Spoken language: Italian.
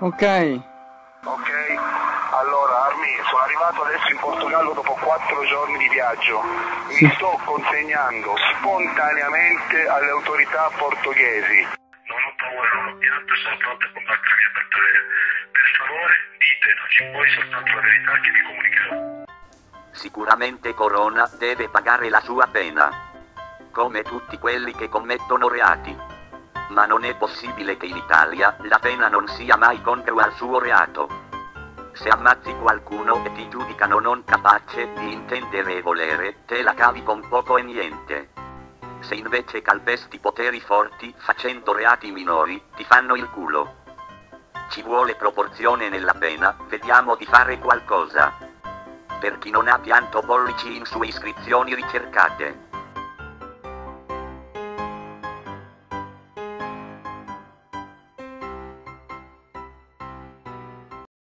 Ok. Ok? Allora, Armi, sono arrivato adesso in Portogallo dopo quattro giorni di viaggio. Mi sto consegnando spontaneamente alle autorità portoghesi. Non ho paura, non ho pianto sono pronto a combattere la mia battaglia. Per favore, dite, non ci puoi soltanto la verità che vi comunicherò. Sicuramente Corona deve pagare la sua pena. Come tutti quelli che commettono reati. Ma non è possibile che in Italia la pena non sia mai congrua al suo reato. Se ammazzi qualcuno e ti giudicano non capace di intendere e volere, te la cavi con poco e niente. Se invece calpesti poteri forti facendo reati minori, ti fanno il culo. Ci vuole proporzione nella pena, vediamo di fare qualcosa. Per chi non ha pianto bollici in su iscrizioni ricercate.